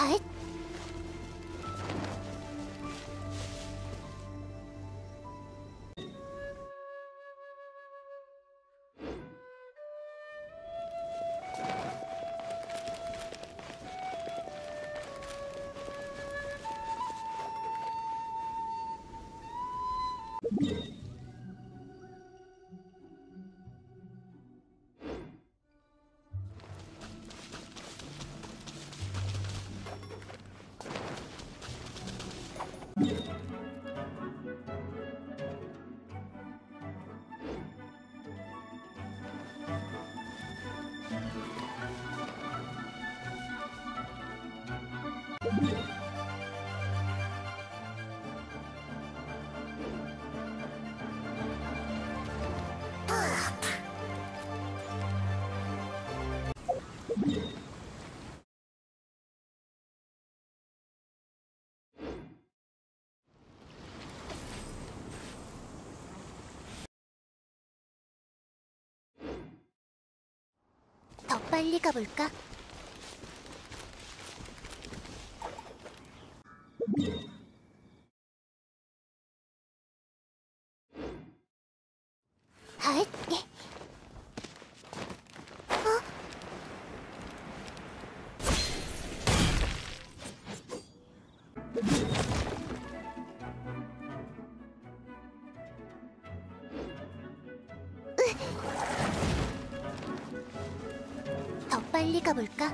はい。 빨리 가볼까? 아잇, 예. 어? 가볼까?